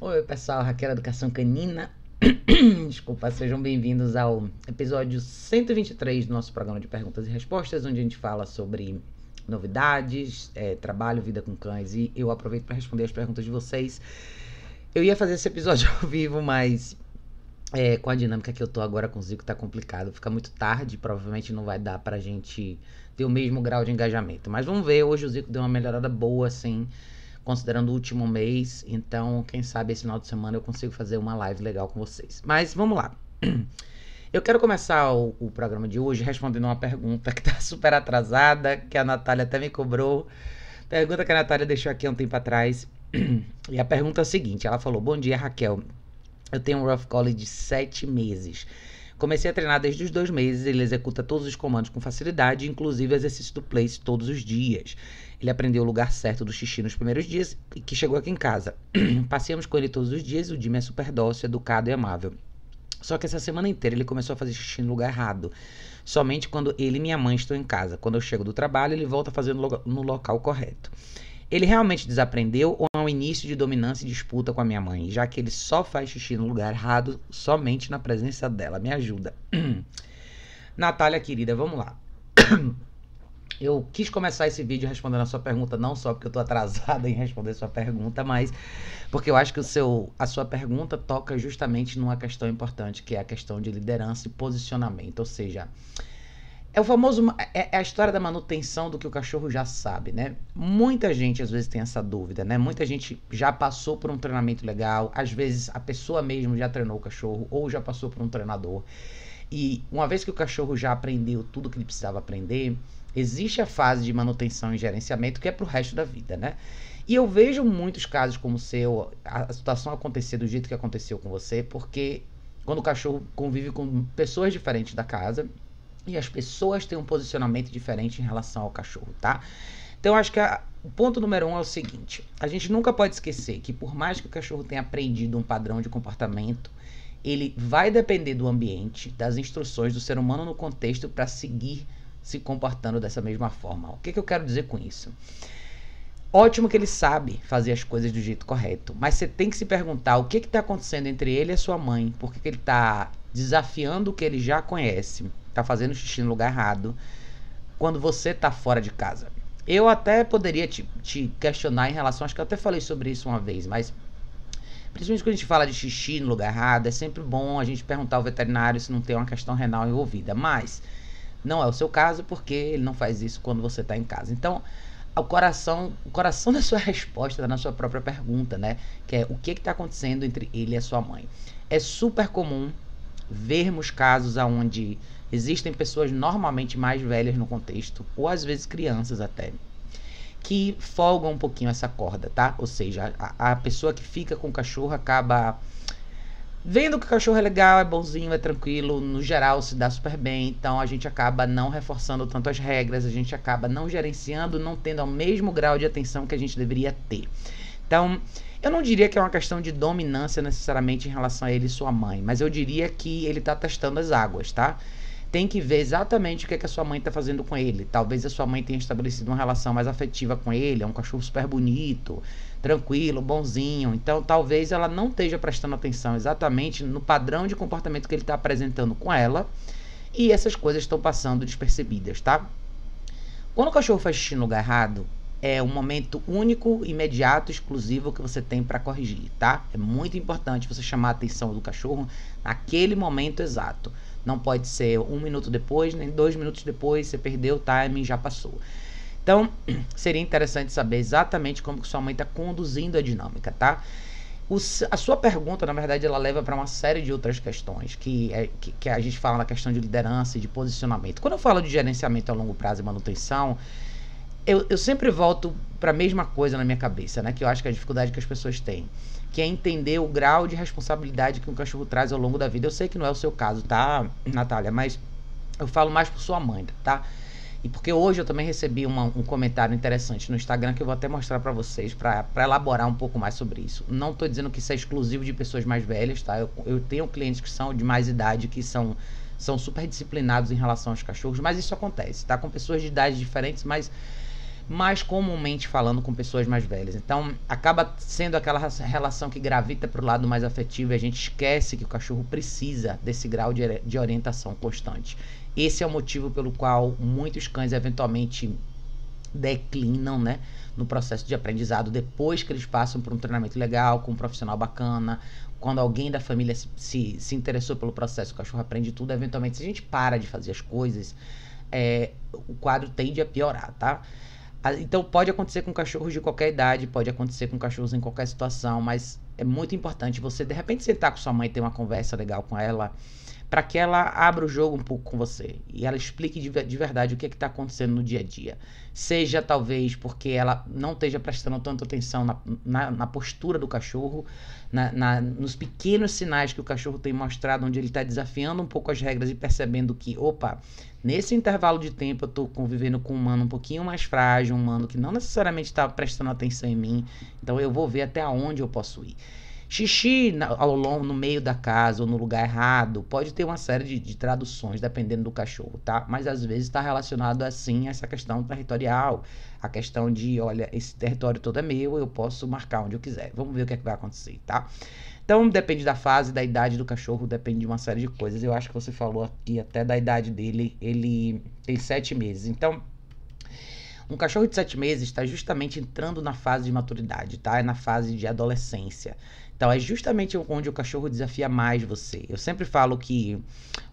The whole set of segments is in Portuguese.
Oi, pessoal, Raquel Educação Canina. Desculpa, sejam bem-vindos ao episódio 123 do nosso programa de perguntas e respostas, onde a gente fala sobre novidades, é, trabalho, vida com cães. E eu aproveito para responder as perguntas de vocês. Eu ia fazer esse episódio ao vivo, mas é, com a dinâmica que eu tô agora com o Zico tá complicado. Fica muito tarde, provavelmente não vai dar pra gente ter o mesmo grau de engajamento. Mas vamos ver, hoje o Zico deu uma melhorada boa, assim considerando o último mês. Então, quem sabe esse final de semana eu consigo fazer uma live legal com vocês. Mas vamos lá. Eu quero começar o, o programa de hoje respondendo uma pergunta que está super atrasada, que a Natália até me cobrou. Pergunta que a Natália deixou aqui um tempo atrás. E a pergunta é a seguinte: ela falou: Bom dia, Raquel. Eu tenho um Rough Collie de sete meses. Comecei a treinar desde os dois meses, ele executa todos os comandos com facilidade, inclusive exercício do place todos os dias. Ele aprendeu o lugar certo do xixi nos primeiros dias e que chegou aqui em casa. Passeamos com ele todos os dias, o Jimmy é super dócil, educado e amável. Só que essa semana inteira ele começou a fazer xixi no lugar errado. Somente quando ele e minha mãe estão em casa. Quando eu chego do trabalho, ele volta fazendo no local correto. Ele realmente desaprendeu ou é um início de dominância e disputa com a minha mãe, já que ele só faz xixi no lugar errado somente na presença dela? Me ajuda. Natália, querida, vamos lá. Eu quis começar esse vídeo respondendo a sua pergunta, não só porque eu tô atrasada em responder sua pergunta, mas porque eu acho que o seu, a sua pergunta toca justamente numa questão importante, que é a questão de liderança e posicionamento. Ou seja, é o famoso. É, é a história da manutenção do que o cachorro já sabe, né? Muita gente às vezes tem essa dúvida, né? Muita gente já passou por um treinamento legal, às vezes a pessoa mesmo já treinou o cachorro ou já passou por um treinador. E uma vez que o cachorro já aprendeu tudo que ele precisava aprender, Existe a fase de manutenção e gerenciamento que é para o resto da vida, né? E eu vejo muitos casos como o seu, a situação acontecer do jeito que aconteceu com você, porque quando o cachorro convive com pessoas diferentes da casa e as pessoas têm um posicionamento diferente em relação ao cachorro, tá? Então acho que a, o ponto número um é o seguinte: a gente nunca pode esquecer que por mais que o cachorro tenha aprendido um padrão de comportamento, ele vai depender do ambiente, das instruções do ser humano no contexto para seguir se comportando dessa mesma forma. O que, que eu quero dizer com isso? Ótimo que ele sabe fazer as coisas do jeito correto, mas você tem que se perguntar o que está acontecendo entre ele e a sua mãe, porque que ele está desafiando o que ele já conhece, está fazendo xixi no lugar errado, quando você está fora de casa. Eu até poderia te, te, questionar em relação, acho que eu até falei sobre isso uma vez, mas principalmente quando a gente fala de xixi no lugar errado, é sempre bom a gente perguntar ao veterinário se não tem uma questão renal envolvida. Mas não é o seu caso porque ele não faz isso quando você está em casa. Então, o coração, o coração da sua resposta está na sua própria pergunta, né? Que é o que está acontecendo entre ele e a sua mãe. É super comum vermos casos onde existem pessoas normalmente mais velhas no contexto, ou às vezes crianças até, que folgam um pouquinho essa corda, tá? Ou seja, a, a pessoa que fica com o cachorro acaba Vendo que o cachorro é legal, é bonzinho, é tranquilo, no geral se dá super bem, então a gente acaba não reforçando tanto as regras, a gente acaba não gerenciando, não tendo o mesmo grau de atenção que a gente deveria ter. Então, eu não diria que é uma questão de dominância necessariamente em relação a ele e sua mãe, mas eu diria que ele está testando as águas, tá? Tem que ver exatamente o que, é que a sua mãe está fazendo com ele. Talvez a sua mãe tenha estabelecido uma relação mais afetiva com ele, é um cachorro super bonito, tranquilo, bonzinho. Então, talvez ela não esteja prestando atenção exatamente no padrão de comportamento que ele está apresentando com ela. E essas coisas estão passando despercebidas, tá? Quando o cachorro faz xixi no errado, é um momento único, imediato, exclusivo que você tem para corrigir, tá? É muito importante você chamar a atenção do cachorro naquele momento exato. Não pode ser um minuto depois, nem dois minutos depois, você perdeu o timing, já passou. Então, seria interessante saber exatamente como que sua mãe está conduzindo a dinâmica, tá? O, a sua pergunta, na verdade, ela leva para uma série de outras questões que, é, que, que, a gente fala na questão de liderança e de posicionamento. Quando eu falo de gerenciamento a longo prazo e manutenção, eu, eu sempre volto para a mesma coisa na minha cabeça, né? Que eu acho que é a dificuldade que as pessoas têm, que é entender o grau de responsabilidade que um cachorro traz ao longo da vida. Eu sei que não é o seu caso, tá, Natália? Mas eu falo mais por sua mãe, tá? E porque hoje eu também recebi uma, um comentário interessante no Instagram que eu vou até mostrar para vocês, para elaborar um pouco mais sobre isso. Não estou dizendo que isso é exclusivo de pessoas mais velhas, tá? Eu, eu tenho clientes que são de mais idade, que são, são super disciplinados em relação aos cachorros, mas isso acontece, tá? Com pessoas de idades diferentes, mas mais comumente falando com pessoas mais velhas. Então, acaba sendo aquela relação que gravita para o lado mais afetivo e a gente esquece que o cachorro precisa desse grau de, de orientação constante. Esse é o motivo pelo qual muitos cães eventualmente declinam, né? No processo de aprendizado, depois que eles passam por um treinamento legal, com um profissional bacana, quando alguém da família se, se, se interessou pelo processo, o cachorro aprende tudo, eventualmente, se a gente para de fazer as coisas, é, o quadro tende a piorar, tá? Então pode acontecer com cachorros de qualquer idade, pode acontecer com cachorros em qualquer situação, mas é muito importante você de repente sentar com sua mãe ter uma conversa legal com ela, para que ela abra o jogo um pouco com você e ela explique de, de verdade o que é está acontecendo no dia a dia. Seja talvez porque ela não esteja prestando tanta atenção na, na, na postura do cachorro, na, na, nos pequenos sinais que o cachorro tem mostrado, onde ele está desafiando um pouco as regras e percebendo que, opa, nesse intervalo de tempo eu estou convivendo com um humano um pouquinho mais frágil, um humano que não necessariamente está prestando atenção em mim, então eu vou ver até onde eu posso ir. Xixi ao longo, no meio da casa ou no lugar errado, pode ter uma série de, de traduções dependendo do cachorro, tá? Mas às vezes está relacionado assim a essa questão territorial, a questão de, olha, esse território todo é meu, eu posso marcar onde eu quiser. Vamos ver o que, é que vai acontecer, tá? Então depende da fase, da idade do cachorro, depende de uma série de coisas. Eu acho que você falou aqui até da idade dele, ele tem sete meses. Então um cachorro de sete meses está justamente entrando na fase de maturidade, tá? É na fase de adolescência. Então é justamente onde o cachorro desafia mais você. Eu sempre falo que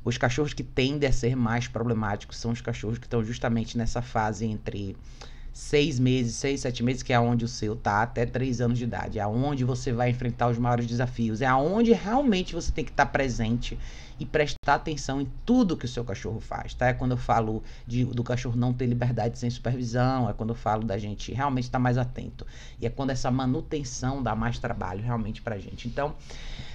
os cachorros que tendem a ser mais problemáticos são os cachorros que estão justamente nessa fase entre seis meses, seis, sete meses, que é onde o seu tá, até três anos de idade. É aonde você vai enfrentar os maiores desafios. É aonde realmente você tem que estar tá presente e prestar atenção em tudo que o seu cachorro faz, tá? É quando eu falo de, do cachorro não ter liberdade sem supervisão, é quando eu falo da gente realmente estar tá mais atento. E é quando essa manutenção dá mais trabalho realmente pra gente. Então,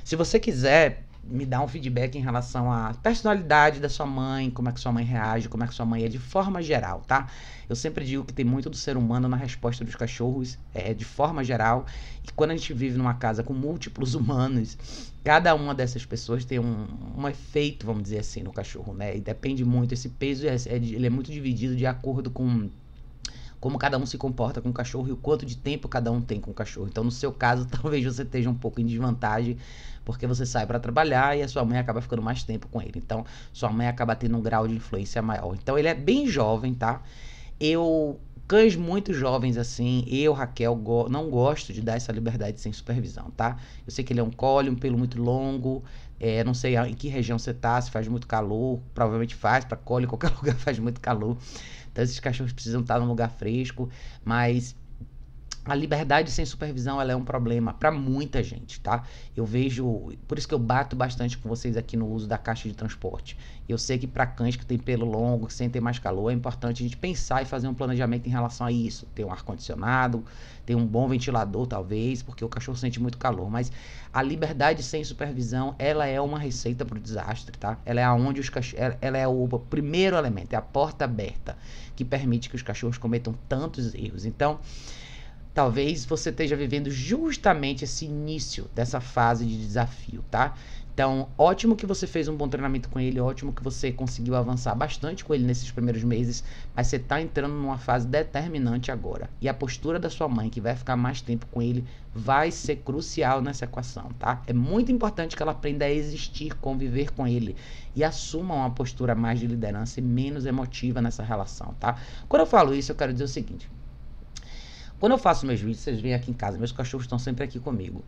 se você quiser me dar um feedback em relação à personalidade da sua mãe, como é que sua mãe reage, como é que sua mãe é de forma geral, tá? Eu sempre digo que tem muito do ser humano na resposta dos cachorros, é, de forma geral. E quando a gente vive numa casa com múltiplos humanos, cada uma dessas pessoas tem um, um efeito, vamos dizer assim, no cachorro, né? E depende muito, esse peso é, é, ele é muito dividido de acordo com como cada um se comporta com o cachorro e o quanto de tempo cada um tem com o cachorro. Então, no seu caso, talvez você esteja um pouco em desvantagem, porque você sai para trabalhar e a sua mãe acaba ficando mais tempo com ele. Então, sua mãe acaba tendo um grau de influência maior. Então, ele é bem jovem, tá? Eu cães muito jovens assim, eu, Raquel, go não gosto de dar essa liberdade sem supervisão, tá? Eu sei que ele é um cole, um pelo muito longo, é, não sei em que região você tá, se faz muito calor, provavelmente faz, para cole, qualquer lugar faz muito calor. Então esses cachorros precisam estar num lugar fresco, mas a liberdade sem supervisão ela é um problema para muita gente, tá? Eu vejo, por isso que eu bato bastante com vocês aqui no uso da caixa de transporte. Eu sei que para cães que têm pelo longo, que sentem mais calor, é importante a gente pensar e fazer um planejamento em relação a isso. Ter um ar condicionado, ter um bom ventilador talvez, porque o cachorro sente muito calor. Mas a liberdade sem supervisão, ela é uma receita para o desastre, tá? Ela é aonde os cachorros, ela é o primeiro elemento, é a porta aberta que permite que os cachorros cometam tantos erros. Então talvez você esteja vivendo justamente esse início dessa fase de desafio, tá? Então, ótimo que você fez um bom treinamento com ele, ótimo que você conseguiu avançar bastante com ele nesses primeiros meses, mas você está entrando numa fase determinante agora. E a postura da sua mãe, que vai ficar mais tempo com ele, vai ser crucial nessa equação, tá? É muito importante que ela aprenda a existir, conviver com ele e assuma uma postura mais de liderança e menos emotiva nessa relação, tá? Quando eu falo isso, eu quero dizer o seguinte: quando eu faço meus vídeos, vocês vêm aqui em casa, meus cachorros estão sempre aqui comigo.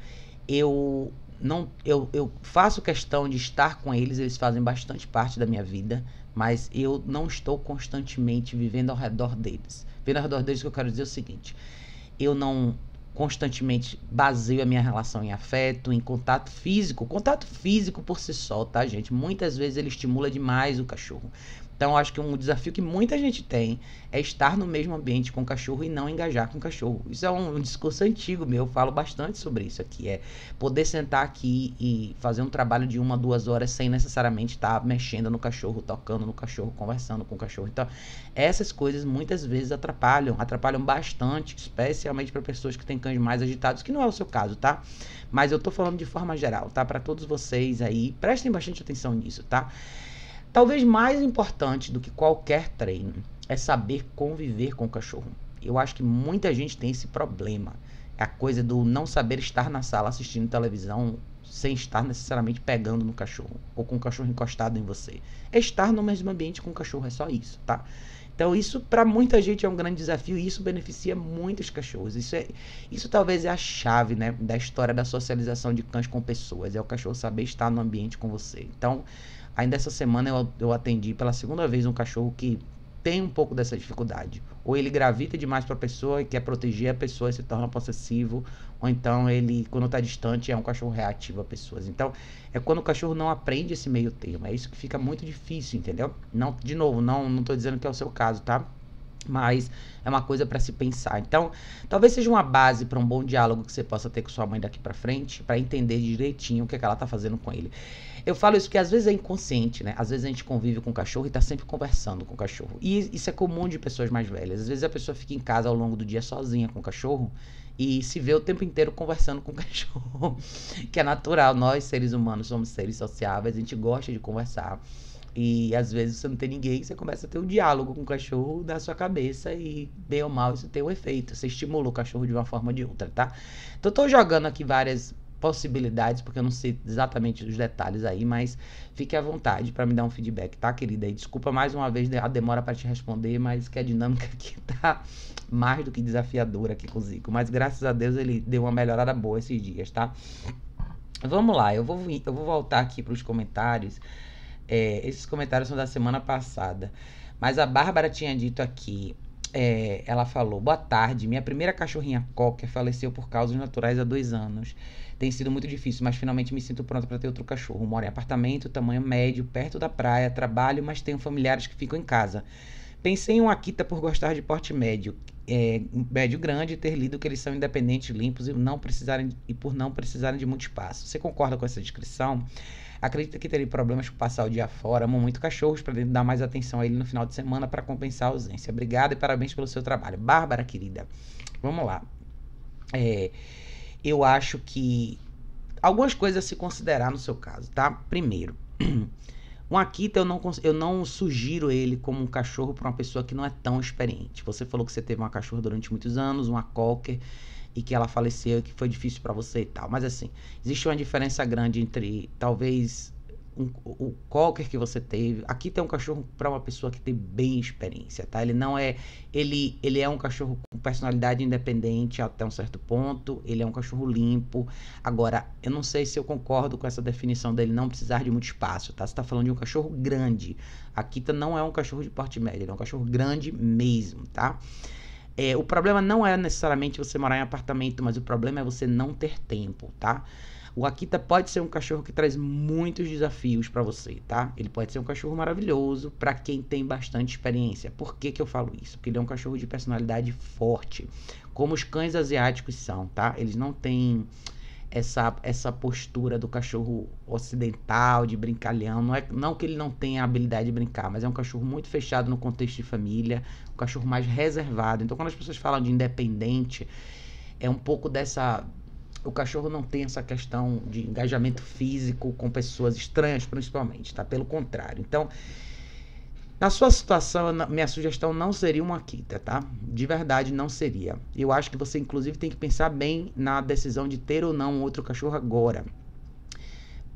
Eu não eu, eu faço questão de estar com eles, eles fazem bastante parte da minha vida, mas eu não estou constantemente vivendo ao redor deles. Vivendo ao redor deles, que eu quero dizer é o seguinte: eu não constantemente baseio a minha relação em afeto, em contato físico. Contato físico por si só, tá, gente? Muitas vezes ele estimula demais o cachorro. Então, acho que um desafio que muita gente tem é estar no mesmo ambiente com o cachorro e não engajar com o cachorro. Isso é um, um discurso antigo meu, eu falo bastante sobre isso aqui. É poder sentar aqui e fazer um trabalho de uma, duas horas sem necessariamente estar mexendo no cachorro, tocando no cachorro, conversando com o cachorro. Então, essas coisas muitas vezes atrapalham, atrapalham bastante, especialmente para pessoas que têm cães mais agitados, que não é o seu caso, tá? Mas eu tô falando de forma geral, tá? Para todos vocês aí, prestem bastante atenção nisso, tá? Talvez mais importante do que qualquer treino é saber conviver com o cachorro. eu acho que muita gente tem esse problema. É a coisa do não saber estar na sala assistindo televisão sem estar necessariamente pegando no cachorro ou com o cachorro encostado em você. É estar no mesmo ambiente com o cachorro, é só isso, tá? Então isso para muita gente é um grande desafio e isso beneficia muitos cachorros. Isso é, isso talvez é a chave, né, da história da socialização de cães com pessoas. É o cachorro saber estar no ambiente com você. Então, ainda essa semana eu, eu atendi pela segunda vez um cachorro que tem um pouco dessa dificuldade. Ou ele gravita demais para a pessoa e quer proteger a pessoa e se torna possessivo, ou então ele, quando está distante, é um cachorro reativo a pessoas. Então, é quando o cachorro não aprende esse meio termo. É isso que fica muito difícil, entendeu? Não, de novo, não, não tô dizendo que é o seu caso, tá? Mas é uma coisa para se pensar. Então, talvez seja uma base para um bom diálogo que você possa ter com sua mãe daqui para frente, para entender direitinho o que, é que ela tá fazendo com ele. Eu falo isso porque às vezes é inconsciente, né? Às vezes a gente convive com o cachorro e tá sempre conversando com o cachorro. E isso é comum de pessoas mais velhas. Às vezes a pessoa fica em casa ao longo do dia sozinha com o cachorro e se vê o tempo inteiro conversando com o cachorro, que é natural. Nós, seres humanos, somos seres sociáveis, a gente gosta de conversar. E às vezes você não tem ninguém, você começa a ter um diálogo com o cachorro na sua cabeça e, bem ou mal, isso tem um efeito. Você estimula o cachorro de uma forma ou de outra, tá? Então, eu tô jogando aqui várias possibilidades, porque eu não sei exatamente os detalhes aí, mas fique à vontade para me dar um feedback, tá, querida? E desculpa mais uma vez a demora para te responder, mas que a dinâmica aqui tá mais do que desafiadora aqui com o Zico. Mas graças a Deus ele deu uma melhorada boa esses dias, tá? Vamos lá, eu vou, eu vou voltar aqui para os comentários. É, esses comentários são da semana passada. Mas a Bárbara tinha dito aqui. É, ela falou: Boa tarde, minha primeira cachorrinha Cocker faleceu por causas naturais há dois anos. Tem sido muito difícil, mas finalmente me sinto pronta para ter outro cachorro. Moro em apartamento, tamanho médio, perto da praia, trabalho, mas tenho familiares que ficam em casa. Pensei em um Akita por gostar de porte médio, é, médio grande, ter lido que eles são independentes, limpos e não precisarem e por não precisarem de muito espaço. Você concorda com essa descrição? Acredita que teria problemas por passar o dia fora? Amo muito cachorros para dar mais atenção a ele no final de semana para compensar a ausência. Obrigada e parabéns pelo seu trabalho. Bárbara, querida. Vamos lá. É, eu acho que algumas coisas a se considerar no seu caso, tá? Primeiro, um Akita eu não, eu não sugiro ele como um cachorro para uma pessoa que não é tão experiente. Você falou que você teve uma cachorra durante muitos anos, uma Cocker, e que ela faleceu e que foi difícil para você e tal. Mas assim, existe uma diferença grande entre talvez um, o cocker que você teve. Aqui tem um cachorro para uma pessoa que tem bem experiência, tá? Ele não é ele ele é um cachorro com personalidade independente até um certo ponto. Ele é um cachorro limpo. Agora, eu não sei se eu concordo com essa definição dele não precisar de muito espaço, tá? Você tá falando de um cachorro grande. A Kita não é um cachorro de porte médio, ele é um cachorro grande mesmo, tá? É, o problema não é necessariamente você morar em apartamento, mas o problema é você não ter tempo, tá? O Akita pode ser um cachorro que traz muitos desafios para você, tá? Ele pode ser um cachorro maravilhoso para quem tem bastante experiência. Por que, que eu falo isso? Porque ele é um cachorro de personalidade forte, como os cães asiáticos são, tá? Eles não têm essa, essa postura do cachorro ocidental, de brincalhão. Não é não que ele não tenha a habilidade de brincar, mas é um cachorro muito fechado no contexto de família, um cachorro mais reservado. Então, quando as pessoas falam de independente, é um pouco dessa o cachorro não tem essa questão de engajamento físico com pessoas estranhas, principalmente, tá? Pelo contrário. Então, na sua situação, minha sugestão não seria uma quita, tá? De verdade, não seria. Eu acho que você, inclusive, tem que pensar bem na decisão de ter ou não outro cachorro agora.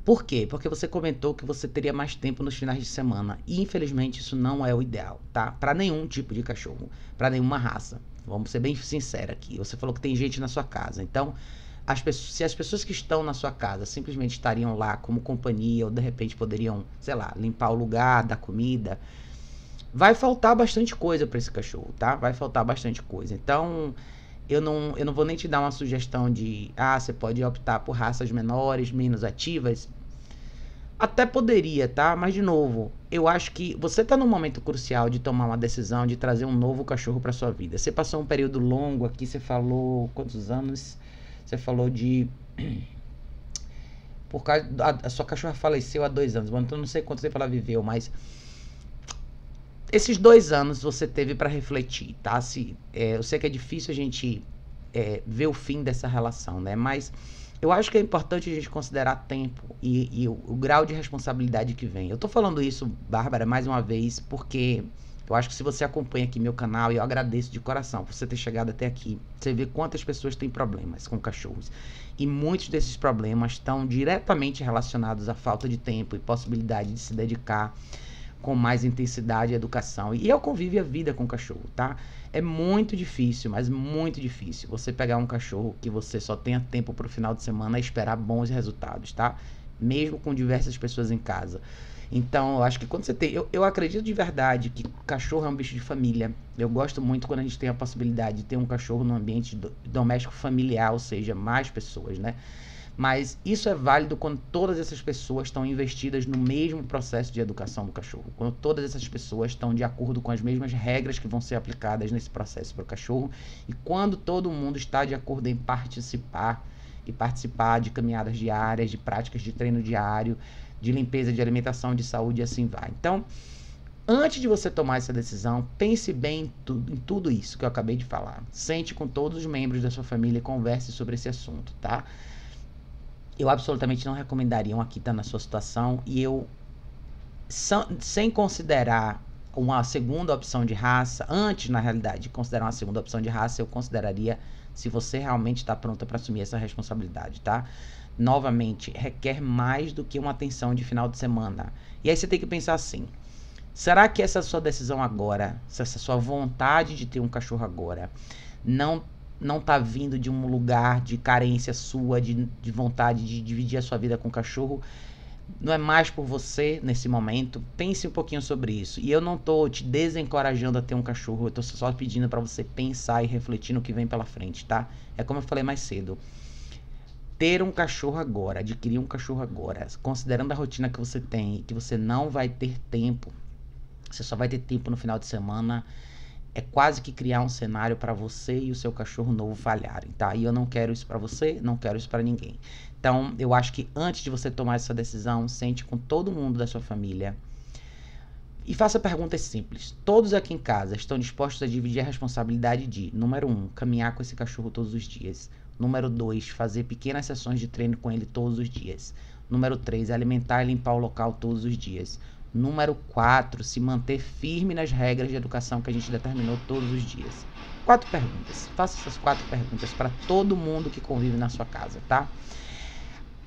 Por quê? Porque você comentou que você teria mais tempo nos finais de semana. E, infelizmente, isso não é o ideal, tá? Para nenhum tipo de cachorro, para nenhuma raça. Vamos ser bem sinceros aqui. Você falou que tem gente na sua casa. Então, as pessoas, se as pessoas que estão na sua casa simplesmente estariam lá como companhia ou de repente poderiam, sei lá, limpar o lugar, dar comida, vai faltar bastante coisa para esse cachorro, tá? Vai faltar bastante coisa. Então, eu não, eu não vou nem te dar uma sugestão de, ah, você pode optar por raças menores, menos ativas. Até poderia, tá? Mas de novo, eu acho que você está num momento crucial de tomar uma decisão de trazer um novo cachorro para sua vida. Você passou um período longo aqui, você falou quantos anos? Você falou de. Por causa. A, a sua cachorra faleceu há dois anos. Então não sei quanto tempo ela viveu, mas. Esses dois anos você teve para refletir, tá? Se, é, eu sei que é difícil a gente é, ver o fim dessa relação, né? Mas eu acho que é importante a gente considerar tempo e, e o, o, grau de responsabilidade que vem. Eu tô falando isso, Bárbara, mais uma vez, porque Eu acho que se você acompanha aqui meu canal, eu agradeço de coração por você ter chegado até aqui, você vê quantas pessoas têm problemas com cachorros. E muitos desses problemas estão diretamente relacionados à falta de tempo e possibilidade de se dedicar com mais intensidade à educação. E eu convivo a vida com cachorro, tá? É muito difícil, mas muito difícil você pegar um cachorro que você só tenha tempo para o final de semana e esperar bons resultados, tá? Mesmo com diversas pessoas em casa. Então, eu acho que quando você tem. Eu, eu acredito de verdade que cachorro é um bicho de família. Eu gosto muito quando a gente tem a possibilidade de ter um cachorro no ambiente do, doméstico familiar, ou seja, mais pessoas, né? Mas isso é válido quando todas essas pessoas estão investidas no mesmo processo de educação do cachorro. Quando todas essas pessoas estão de acordo com as mesmas regras que vão ser aplicadas nesse processo para o cachorro. E quando todo mundo está de acordo em participar e participar de caminhadas diárias, de práticas de treino diário, de limpeza, de alimentação, de saúde e assim vai. Então, antes de você tomar essa decisão, pense bem em tudo, em tudo isso que eu acabei de falar. Sente com todos os membros da sua família e converse sobre esse assunto, tá? Eu absolutamente não recomendaria um aqui estar na sua situação e eu, sem considerar uma segunda opção de raça, antes na realidade de considerar uma segunda opção de raça, eu consideraria se você realmente está pronta para assumir essa responsabilidade, tá? Novamente, requer mais do que uma atenção de final de semana. E aí você tem que pensar assim: será que essa sua decisão agora, essa sua vontade de ter um cachorro agora, não não tá vindo de um lugar de carência sua, de, de vontade de dividir a sua vida com o cachorro? Não é mais por você nesse momento? Pense um pouquinho sobre isso. E eu não tô te desencorajando a ter um cachorro, eu tô só pedindo para você pensar e refletir no que vem pela frente, tá? É como eu falei mais cedo ter um cachorro agora, adquirir um cachorro agora, considerando a rotina que você tem, que você não vai ter tempo, você só vai ter tempo no final de semana, é quase que criar um cenário para você e o seu cachorro novo falharem, tá? E eu não quero isso para você, não quero isso para ninguém. Então, eu acho que antes de você tomar essa decisão, sente com todo mundo da sua família e faça perguntas simples. Todos aqui em casa estão dispostos a dividir a responsabilidade de, número um, caminhar com esse cachorro todos os dias. Número 2, fazer pequenas sessões de treino com ele todos os dias. Número 3, alimentar e limpar o local todos os dias. Número 4, se manter firme nas regras de educação que a gente determinou todos os dias. Quatro perguntas. Faça essas quatro perguntas para todo mundo que convive na sua casa, tá?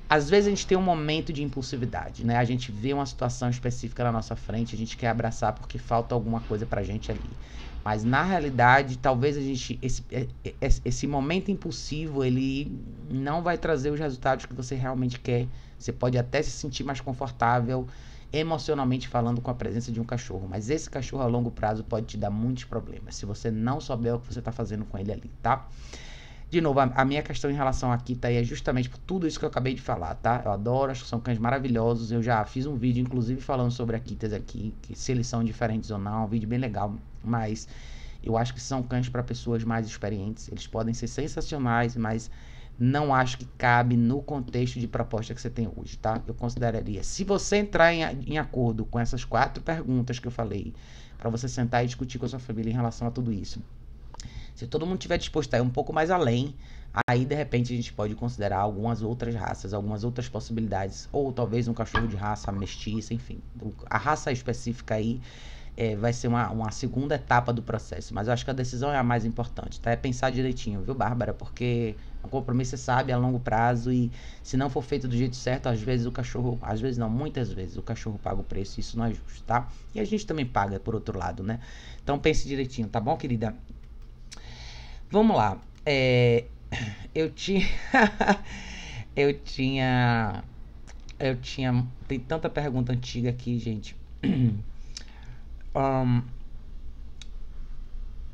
Às vezes a gente tem um momento de impulsividade, né? A gente vê uma situação específica na nossa frente, a gente quer abraçar porque falta alguma coisa pra gente ali. Mas na realidade, talvez a gente esse, é, é, esse momento impulsivo ele não vai trazer os resultados que você realmente quer. Você pode até se sentir mais confortável emocionalmente falando com a presença de um cachorro, mas esse cachorro a longo prazo pode te dar muitos problemas se você não souber o que você está fazendo com ele ali, tá? De novo, a, a, minha questão em relação aqui tá aí é justamente por tudo isso que eu acabei de falar, tá? Eu adoro, acho que são cães maravilhosos. Eu já fiz um vídeo, inclusive, falando sobre Akitas aqui, que se eles são diferentes ou não, um vídeo bem legal mas eu acho que são cães para pessoas mais experientes. Eles podem ser sensacionais, mas não acho que cabe no contexto de proposta que você tem hoje, tá? Eu consideraria, se você entrar em, em acordo com essas quatro perguntas que eu falei, para você sentar e discutir com a sua família em relação a tudo isso. Se todo mundo tiver disposto a ir um pouco mais além, aí de repente a gente pode considerar algumas outras raças, algumas outras possibilidades, ou talvez um cachorro de raça mestiça, enfim. A raça específica aí é, vai ser uma, uma segunda etapa do processo. Mas eu acho que a decisão é a mais importante, tá? É pensar direitinho, viu, Bárbara? Porque o compromisso, você sabe, é a longo prazo e se não for feito do jeito certo, às vezes o cachorro, às vezes não, muitas vezes o cachorro paga o preço e isso não é justo, tá? E a gente também paga por outro lado, né? Então pense direitinho, tá bom, querida? Vamos lá. É, eu tinha. eu tinha. Eu tinha. Tem tanta pergunta antiga aqui, gente. Um,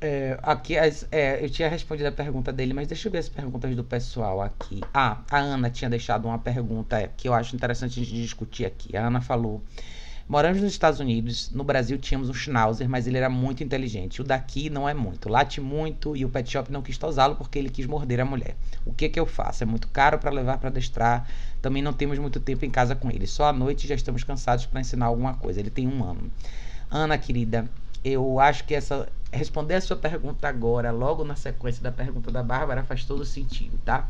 é, aqui as, é, eu tinha respondido a pergunta dele, mas deixa eu ver as perguntas do pessoal aqui. Ah, a Ana tinha deixado uma pergunta que eu acho interessante a gente discutir aqui. A Ana falou: Moramos nos Estados Unidos, no Brasil tínhamos um Schnauzer, mas ele era muito inteligente. O daqui não é muito, late muito e o pet shop não quis tosá-lo porque ele quis morder a mulher. O que que eu faço? É muito caro para levar para adestrar. Também não temos muito tempo em casa com ele. Só à noite já estamos cansados para ensinar alguma coisa. Ele tem um ano. Ana, querida, eu acho que essa responder a sua pergunta agora, logo na sequência da pergunta da Bárbara, faz todo sentido, tá?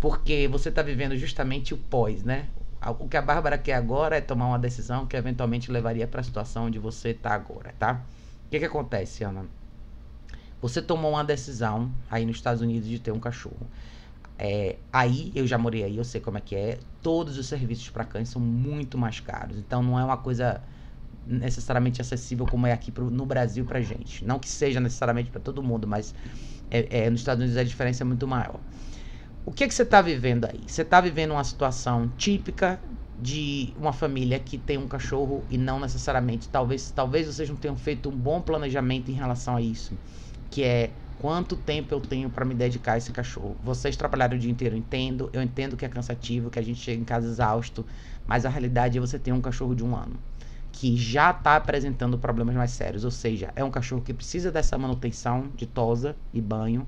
Porque você está vivendo justamente o pós, né? O que a Bárbara quer agora é tomar uma decisão que eventualmente levaria para a situação onde você está agora, tá? O que, que acontece, Ana? Você tomou uma decisão aí nos Estados Unidos de ter um cachorro. É, aí, eu já morei aí, eu sei como é que é. Todos os serviços para cães são muito mais caros. Então, não é uma coisa necessariamente acessível como é aqui pro, no Brasil pra gente. Não que seja necessariamente para todo mundo, mas é, é, nos Estados Unidos a diferença é muito maior. O que, que você está vivendo aí? Você está vivendo uma situação típica de uma família que tem um cachorro e não necessariamente, talvez, talvez vocês não tenham feito um bom planejamento em relação a isso, que é quanto tempo eu tenho para me dedicar a esse cachorro. Vocês trabalharam o dia inteiro, eu entendo, eu entendo que é cansativo, que a gente chega em casa exausto, mas a realidade é você ter um cachorro de um ano que já está apresentando problemas mais sérios, ou seja, é um cachorro que precisa dessa manutenção de tosa e banho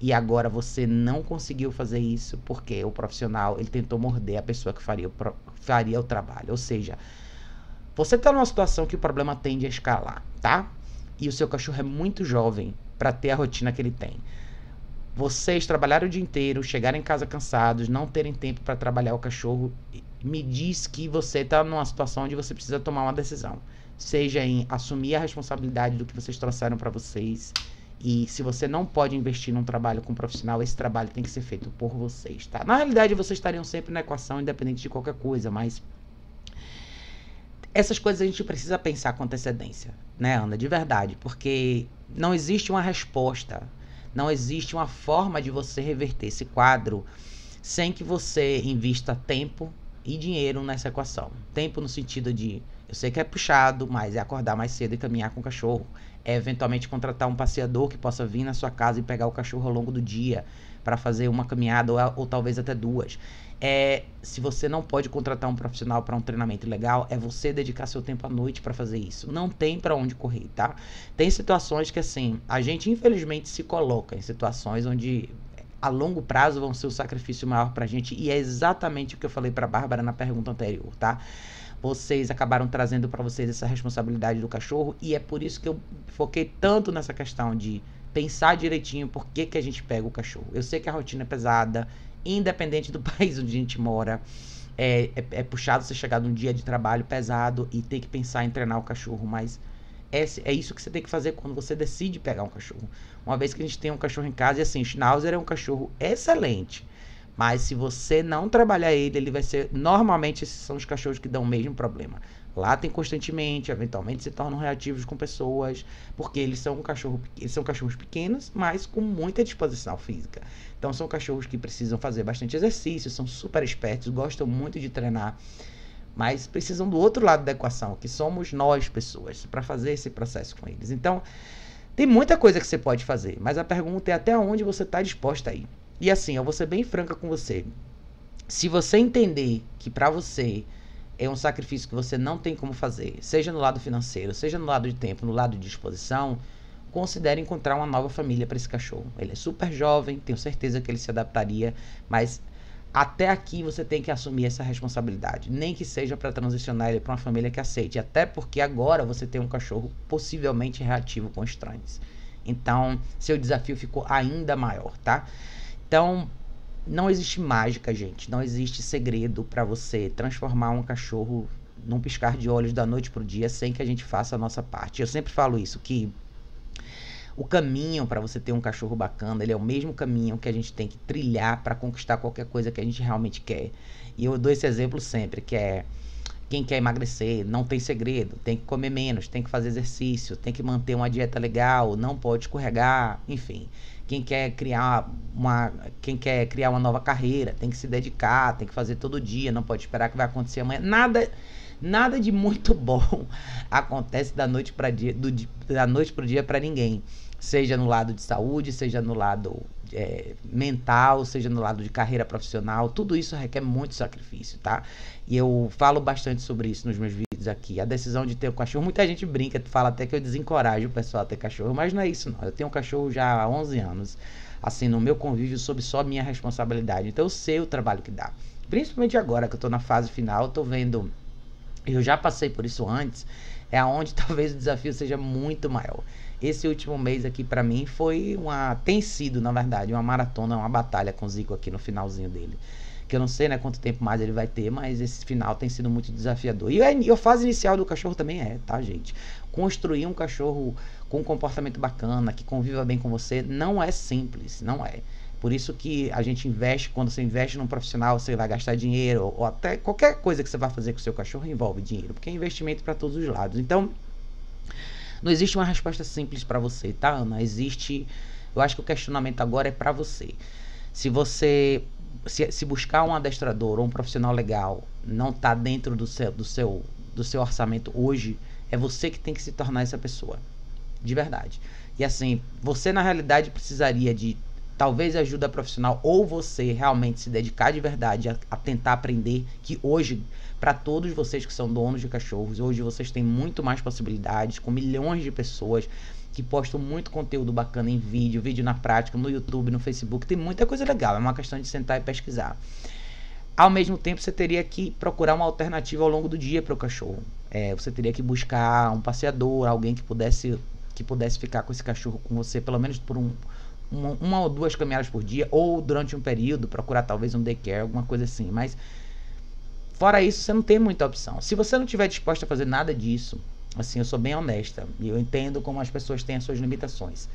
e agora você não conseguiu fazer isso porque o profissional ele tentou morder a pessoa que faria o, faria o trabalho. Ou seja, você está numa situação que o problema tende a escalar, tá? E o seu cachorro é muito jovem para ter a rotina que ele tem. Vocês trabalharam o dia inteiro, chegaram em casa cansados, não terem tempo para trabalhar o cachorro, me diz que você está numa situação onde você precisa tomar uma decisão. Seja em assumir a responsabilidade do que vocês trouxeram para vocês e se você não pode investir num trabalho com um profissional, esse trabalho tem que ser feito por vocês, tá? Na realidade, vocês estariam sempre na equação, independente de qualquer coisa, mas essas coisas a gente precisa pensar com antecedência, né, Ana? De verdade, porque não existe uma resposta, não existe uma forma de você reverter esse quadro sem que você invista tempo e dinheiro nessa equação. Tempo no sentido de, eu sei que é puxado, mas é acordar mais cedo e caminhar com o cachorro é eventualmente contratar um passeador que possa vir na sua casa e pegar o cachorro ao longo do dia para fazer uma caminhada ou, ou, talvez até duas. É, se você não pode contratar um profissional para um treinamento legal, é você dedicar seu tempo à noite para fazer isso. Não tem para onde correr, tá? Tem situações que assim, a gente infelizmente se coloca em situações onde a longo prazo vão ser o sacrifício maior pra gente e é exatamente o que eu falei para Bárbara na pergunta anterior, tá? Vocês acabaram trazendo para vocês essa responsabilidade do cachorro e é por isso que eu foquei tanto nessa questão de pensar direitinho por que, que a gente pega o cachorro. Eu sei que a rotina é pesada, independente do país onde a gente mora. É, é, é puxado você chegar num dia de trabalho pesado e ter que pensar em treinar o cachorro, mas é, é isso que você tem que fazer quando você decide pegar um cachorro. Uma vez que a gente tem um cachorro em casa, e assim, Schnauzer é um cachorro excelente. Mas se você não trabalhar ele, ele vai ser. Normalmente, esses são os cachorros que dão o mesmo problema. Latem constantemente, eventualmente se tornam reativos com pessoas, porque eles são, um cachorro, eles são cachorros pequenos, mas com muita disposição física. Então, são cachorros que precisam fazer bastante exercício, são super espertos, gostam muito de treinar, mas precisam do outro lado da equação, que somos nós, pessoas, para fazer esse processo com eles. Então, tem muita coisa que você pode fazer, mas a pergunta é até onde você está disposta a ir. E assim, eu vou ser bem franca com você. Se você entender que para você é um sacrifício que você não tem como fazer, seja no lado financeiro, seja no lado de tempo, no lado de disposição, considere encontrar uma nova família para esse cachorro. Ele é super jovem, tenho certeza que ele se adaptaria, mas até aqui você tem que assumir essa responsabilidade, nem que seja para transicionar ele para uma família que aceite, até porque agora você tem um cachorro possivelmente reativo com estranhos. Então, seu desafio ficou ainda maior, tá? Então, não existe mágica, gente. Não existe segredo para você transformar um cachorro num piscar de olhos da noite pro dia sem que a gente faça a nossa parte. Eu sempre falo isso que o caminho para você ter um cachorro bacana, ele é o mesmo caminho que a gente tem que trilhar para conquistar qualquer coisa que a gente realmente quer. E eu dou esse exemplo sempre, que é quem quer emagrecer, não tem segredo, tem que comer menos, tem que fazer exercício, tem que manter uma dieta legal, não pode escorregar, enfim quem quer criar uma quem quer criar uma nova carreira tem que se dedicar tem que fazer todo dia não pode esperar que vai acontecer amanhã. Nada nada de muito bom acontece da noite para dia do, da noite para o dia para ninguém seja no lado de saúde seja no lado é, mental, seja no lado de carreira profissional, tudo isso requer muito sacrifício, tá? E eu falo bastante sobre isso nos meus vídeos aqui. A decisão de ter um cachorro, muita gente brinca, fala até que eu desencorajo o pessoal a ter cachorro, mas não é isso não. Eu tenho um cachorro já há 11 anos, assim, no meu convívio sob só minha responsabilidade. Então eu sei o trabalho que dá. Principalmente agora que eu tô na fase final, eu tô vendo eu já passei por isso antes, é aonde talvez o desafio seja muito maior. Esse último mês aqui para mim foi uma tem sido, na verdade, uma maratona, uma batalha com o Zico aqui no finalzinho dele. que eu não sei né, quanto tempo mais ele vai ter, mas esse final tem sido muito desafiador. E a, fase inicial do cachorro também é, tá, gente? Construir um cachorro com um comportamento bacana, que conviva bem com você, não é simples, não é. Por isso que a gente investe, quando você investe num profissional, você vai gastar dinheiro, ou até qualquer coisa que você vai fazer com o seu cachorro envolve dinheiro, porque é investimento para todos os lados. Então, não existe uma resposta simples para você, tá, Ana? Existe. Eu acho que o questionamento agora é para você. Se você se, se buscar um adestrador ou um profissional legal não está dentro do seu, do, seu, do seu orçamento hoje, é você que tem que se tornar essa pessoa. De verdade. E assim, você na realidade precisaria de talvez ajuda profissional ou você realmente se dedicar de verdade a, a tentar aprender que hoje para todos vocês que são donos de cachorros, hoje vocês têm muito mais possibilidades com milhões de pessoas que postam muito conteúdo bacana em vídeo, vídeo na prática, no YouTube, no Facebook. Tem muita coisa legal, é uma questão de sentar e pesquisar. Ao mesmo tempo, você teria que procurar uma alternativa ao longo do dia para o cachorro. É, você teria que buscar um passeador, alguém que pudesse, que pudesse ficar com esse cachorro com você, pelo menos por um, uma, uma ou duas caminhadas por dia, ou durante um período, procurar talvez um daycare, alguma coisa assim. Mas, fora isso, você não tem muita opção. Se você não estiver disposto a fazer nada disso, Assim, eu sou bem honesta e eu entendo como as pessoas têm as suas limitações.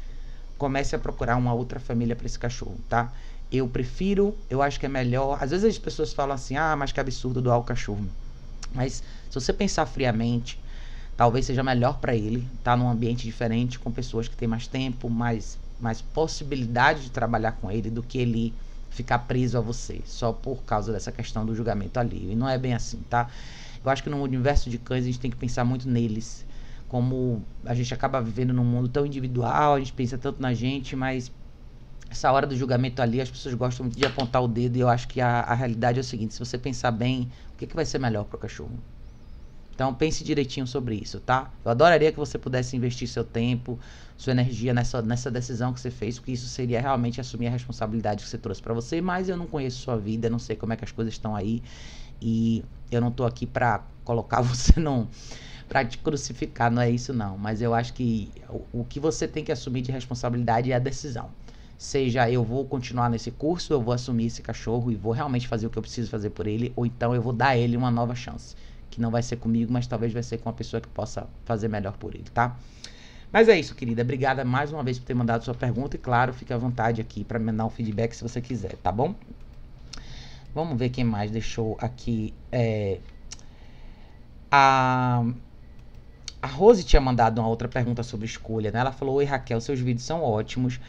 Comece a procurar uma outra família para esse cachorro, tá? Eu prefiro, eu acho que é melhor. Às vezes as pessoas falam assim: "Ah, mas que absurdo doar o cachorro". Mas se você pensar friamente, talvez seja melhor para ele estar tá num ambiente diferente com pessoas que têm mais tempo, mais mais possibilidade de trabalhar com ele do que ele ficar preso a você, só por causa dessa questão do julgamento ali. E não é bem assim, tá? Eu acho que no universo de cães a gente tem que pensar muito neles. Como a gente acaba vivendo num mundo tão individual, a gente pensa tanto na gente, mas essa hora do julgamento ali, as pessoas gostam muito de apontar o dedo e eu acho que a, a realidade é o seguinte: se você pensar bem, o que, que vai ser melhor para o cachorro? Então pense direitinho sobre isso, tá? Eu adoraria que você pudesse investir seu tempo, sua energia nessa, nessa decisão que você fez, porque isso seria realmente assumir a responsabilidade que você trouxe para você, mas eu não conheço sua vida, não sei como é que as coisas estão aí. E eu não tô aqui para colocar você não para te crucificar, não é isso não, mas eu acho que o, o que você tem que assumir de responsabilidade é a decisão. Seja eu vou continuar nesse curso, eu vou assumir esse cachorro e vou realmente fazer o que eu preciso fazer por ele, ou então eu vou dar ele uma nova chance, que não vai ser comigo, mas talvez vai ser com uma pessoa que possa fazer melhor por ele, tá? Mas é isso, querida. Obrigada mais uma vez por ter mandado sua pergunta e claro, fique à vontade aqui para me dar um feedback se você quiser, tá bom? Vamos ver quem mais deixou aqui. É, a, a Rose tinha mandado uma outra pergunta sobre escolha, né? Ela falou: Oi Raquel, seus vídeos são ótimos.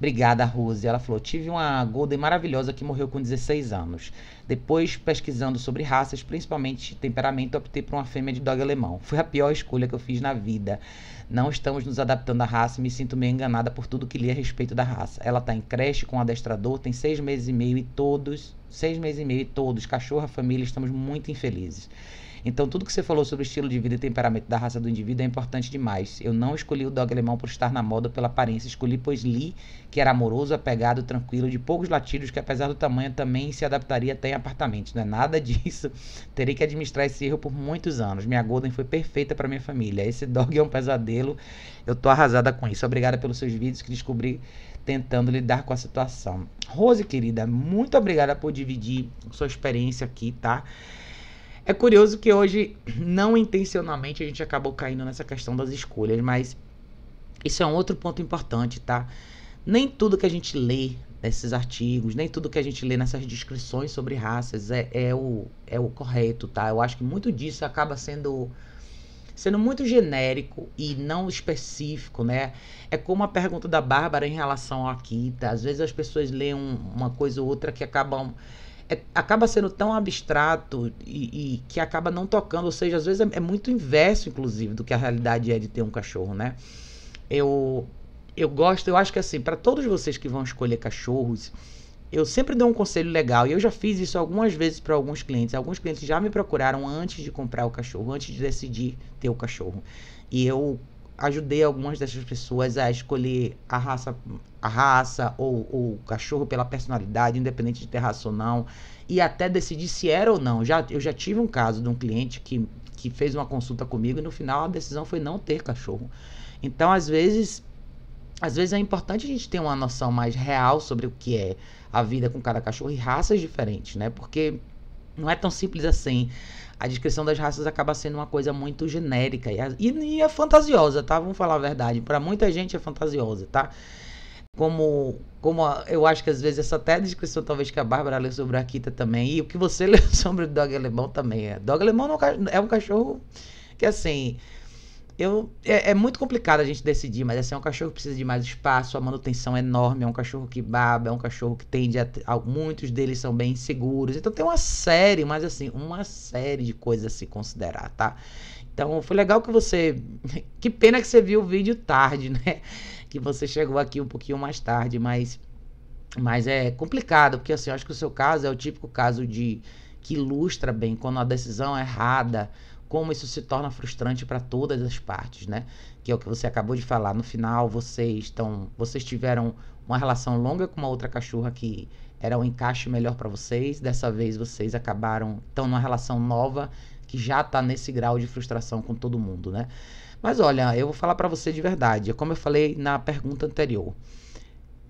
Obrigada, Rose. Ela falou: Tive uma Golden maravilhosa que morreu com 16 anos. Depois, pesquisando sobre raças, principalmente temperamento, optei por uma fêmea de dog alemão. Foi a pior escolha que eu fiz na vida. Não estamos nos adaptando à raça e me sinto meio enganada por tudo que li a respeito da raça. Ela está em creche com um adestrador, tem seis meses e meio e todos, seis meses e meio e todos, cachorra, família, estamos muito infelizes. Então, tudo que você falou sobre o estilo de vida e temperamento da raça do indivíduo é importante demais. Eu não escolhi o dog alemão por estar na moda pela aparência, escolhi pois li que era amoroso, apegado, tranquilo, de poucos latidos, que apesar do tamanho também se adaptaria até em apartamentos. Não é nada disso. Terei que administrar esse erro por muitos anos. Minha Golden foi perfeita para minha família. Esse dog é um pesadelo. Eu tô arrasada com isso. Obrigada pelos seus vídeos que descobri tentando lidar com a situação. Rose, querida, muito obrigada por dividir sua experiência aqui, tá? É curioso que hoje, não intencionalmente, a gente acabou caindo nessa questão das escolhas, mas isso é um outro ponto importante, tá? Nem tudo que a gente lê nesses artigos, nem tudo que a gente lê nessas descrições sobre raças é, é, o, é o correto, tá? Eu acho que muito disso acaba sendo sendo muito genérico e não específico, né? É como a pergunta da Bárbara em relação ao Akita. Às vezes as pessoas leem uma coisa ou outra que acabam é, acaba sendo tão abstrato e, e, que acaba não tocando, ou seja, às vezes é, é, muito inverso, inclusive, do que a realidade é de ter um cachorro, né? Eu, eu gosto, eu acho que assim, para todos vocês que vão escolher cachorros, eu sempre dou um conselho legal, e eu já fiz isso algumas vezes para alguns clientes. Alguns clientes já me procuraram antes de comprar o cachorro, antes de decidir ter o cachorro. E eu ajudei algumas dessas pessoas a escolher a raça, a raça ou, ou, o cachorro pela personalidade, independente de ter raça ou não, e até decidir se era ou não. Já, eu já tive um caso de um cliente que, que fez uma consulta comigo e no final a decisão foi não ter cachorro. Então, às vezes, às vezes é importante a gente ter uma noção mais real sobre o que é a vida com cada cachorro e raças diferentes, né? Porque não é tão simples assim. A descrição das raças acaba sendo uma coisa muito genérica e, e é fantasiosa, tá? Vamos falar a verdade. Para muita gente é fantasiosa, tá? Como, como eu acho que às vezes essa até descrição, talvez que a Bárbara leu sobre a Akita também, e o que você leu sobre o dog alemão também é. Dog alemão não, é um cachorro que assim eu, é, é, muito complicado a gente decidir, mas assim, é um cachorro que precisa de mais espaço, a manutenção é enorme, é um cachorro que baba, é um cachorro que tende a, a. Muitos deles são bem seguros. Então tem uma série, mas assim, uma série de coisas a se considerar, tá? Então foi legal que você. Que pena que você viu o vídeo tarde, né? Que você chegou aqui um pouquinho mais tarde, mas. Mas é complicado, porque assim, eu acho que o seu caso é o típico caso de. que ilustra bem quando a decisão é errada como isso se torna frustrante para todas as partes, né? Que é o que você acabou de falar. No final, vocês estão, vocês tiveram uma relação longa com uma outra cachorra que era um encaixe melhor para vocês. Dessa vez, vocês acabaram estão numa relação nova que já está nesse grau de frustração com todo mundo, né? Mas olha, eu vou falar para você de verdade. Como eu falei na pergunta anterior.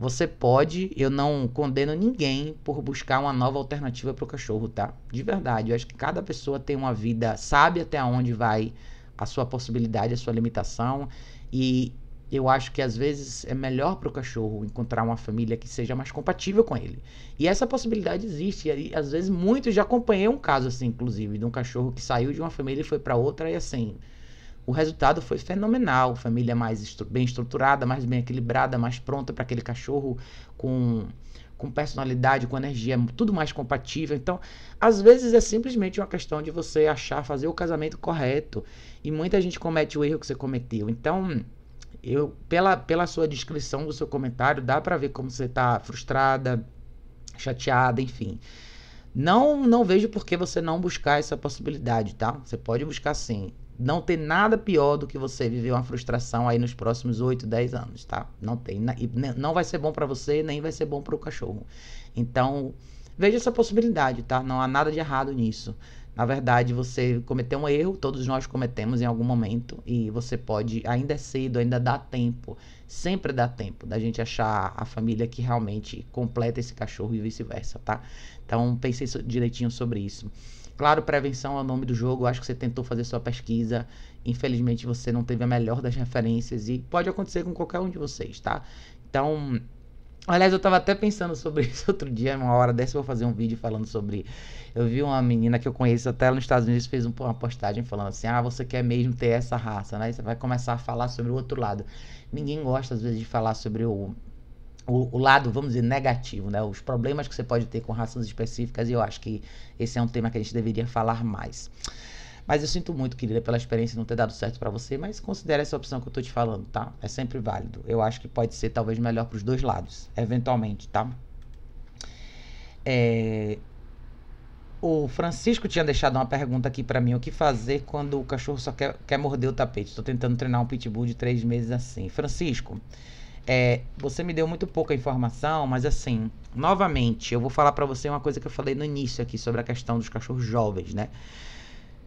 Você pode, eu não condeno ninguém por buscar uma nova alternativa para o cachorro, tá? De verdade, eu acho que cada pessoa tem uma vida, sabe até onde vai a sua possibilidade, a sua limitação, e eu acho que às vezes é melhor para o cachorro encontrar uma família que seja mais compatível com ele. E essa possibilidade existe. E às vezes muitos já acompanhei um caso assim, inclusive, de um cachorro que saiu de uma família e foi para outra e assim, o resultado foi fenomenal. Família mais estru bem estruturada, mais bem equilibrada, mais pronta para aquele cachorro com, com personalidade, com energia, tudo mais compatível. Então, às vezes é simplesmente uma questão de você achar, fazer o casamento correto. E muita gente comete o erro que você cometeu. Então, eu pela, pela sua descrição do seu comentário, dá para ver como você está frustrada, chateada, enfim. Não, não vejo por que você não buscar essa possibilidade, tá? Você pode buscar sim não tem nada pior do que você viver uma frustração aí nos próximos 8, 10 anos, tá? Não tem. Não vai ser bom para você, nem vai ser bom para o cachorro. Então, veja essa possibilidade, tá? Não há nada de errado nisso. Na verdade, você cometeu um erro, todos nós cometemos em algum momento, e você pode, ainda é cedo, ainda dá tempo, sempre dá tempo da gente achar a família que realmente completa esse cachorro e vice-versa, tá? Então, pensei direitinho sobre isso. Claro, prevenção é o nome do jogo. Acho que você tentou fazer sua pesquisa. Infelizmente, você não teve a melhor das referências. E pode acontecer com qualquer um de vocês, tá? Então. Aliás, eu tava até pensando sobre isso outro dia, uma hora dessa eu vou fazer um vídeo falando sobre. Eu vi uma menina que eu conheço até nos Estados Unidos fez uma postagem falando assim: ah, você quer mesmo ter essa raça, né? Você vai começar a falar sobre o outro lado. Ninguém gosta, às vezes, de falar sobre o, o, o, lado, vamos dizer, negativo, né? Os problemas que você pode ter com raças específicas, e eu acho que esse é um tema que a gente deveria falar mais. Mas eu sinto muito, querida, pela experiência não ter dado certo para você, mas considere essa opção que eu tô te falando, tá? É sempre válido. Eu acho que pode ser talvez melhor para os dois lados, eventualmente, tá? É... O Francisco tinha deixado uma pergunta aqui para mim: o que fazer quando o cachorro só quer, quer morder o tapete? Estou tentando treinar um pitbull de três meses assim. Francisco, é, você me deu muito pouca informação, mas assim, novamente, eu vou falar para você uma coisa que eu falei no início aqui sobre a questão dos cachorros jovens, né?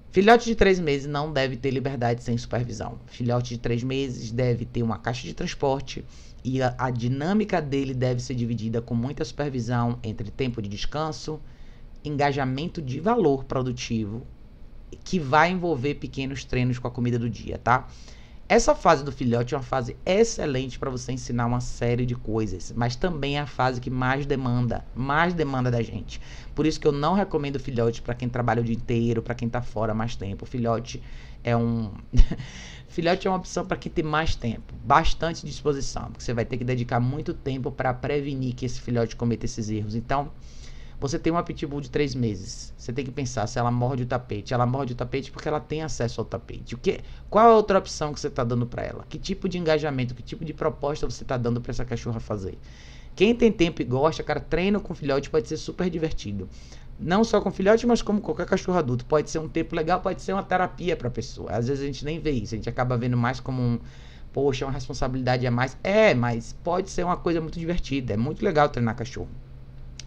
Filhote de três meses não deve ter liberdade sem supervisão. Filhote de três meses deve ter uma caixa de transporte e a, a dinâmica dele deve ser dividida com muita supervisão entre tempo de descanso, engajamento de valor produtivo, que vai envolver pequenos treinos com a comida do dia, tá? Essa fase do filhote é uma fase excelente para você ensinar uma série de coisas, mas também é a fase que mais demanda, mais demanda da gente. Por isso que eu não recomendo filhote para quem trabalha o dia inteiro, para quem está fora mais tempo. filhote é um filhote é uma opção para quem tem mais tempo, bastante disposição, porque você vai ter que dedicar muito tempo para prevenir que esse filhote cometa esses erros. Então, você tem uma pitbull de três meses. Você tem que pensar se ela morde o tapete. Ela morde o tapete porque ela tem acesso ao tapete. O que, qual é a outra opção que você está dando para ela? Que tipo de engajamento, que tipo de proposta você está dando para essa cachorra fazer? Quem tem tempo e gosta, cara, treino com filhote pode ser super divertido. Não só com filhote, mas como qualquer cachorro adulto. Pode ser um tempo legal, pode ser uma terapia para a pessoa. Às vezes a gente nem vê isso, a gente acaba vendo mais como um, poxa, uma responsabilidade a mais. É, mas pode ser uma coisa muito divertida. É muito legal treinar cachorro.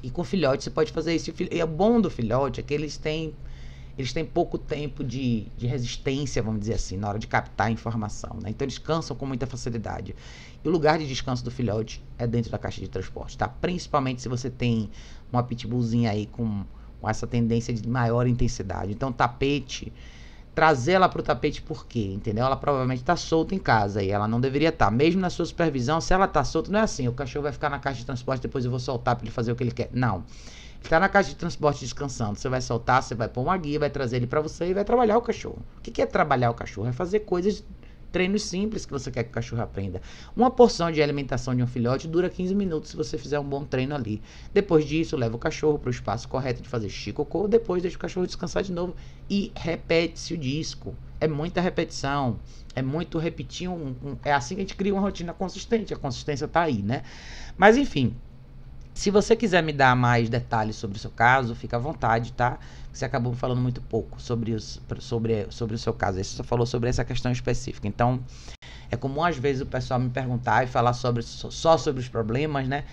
E com filhote você pode fazer isso. E o bom do filhote é que eles têm. eles têm pouco tempo de, de resistência, vamos dizer assim, na hora de captar a informação. Né? Então eles cansam com muita facilidade. E o lugar de descanso do filhote é dentro da caixa de transporte, tá? Principalmente se você tem uma pitbullzinha aí com, com essa tendência de maior intensidade. Então, tapete trazer ela para o tapete por quê? Entendeu? Ela provavelmente está solta em casa e ela não deveria estar. Tá. Mesmo na sua supervisão, se ela está solta, não é assim, o cachorro vai ficar na caixa de transporte, depois eu vou soltar para ele fazer o que ele quer. Não. Ele está na caixa de transporte descansando. Você vai soltar, você vai pôr uma guia, vai trazer ele para você e vai trabalhar o cachorro. O que é trabalhar o cachorro? É fazer coisas treinos simples que você quer que o cachorro aprenda. Uma porção de alimentação de um filhote dura 15 minutos se você fizer um bom treino ali. Depois disso, leva o cachorro para o espaço correto de fazer xixi cocô, depois deixa o cachorro descansar de novo e repete-se o disco. É muita repetição, é muito repetir um, um, é assim que a gente cria uma rotina consistente, a consistência está aí, né? Mas enfim, se você quiser me dar mais detalhes sobre o seu caso, fica à vontade, tá? Você acabou falando muito pouco sobre, os, sobre, sobre o seu caso. Você só falou sobre essa questão específica. Então, é comum às vezes o pessoal me perguntar e falar sobre, só sobre os problemas, né?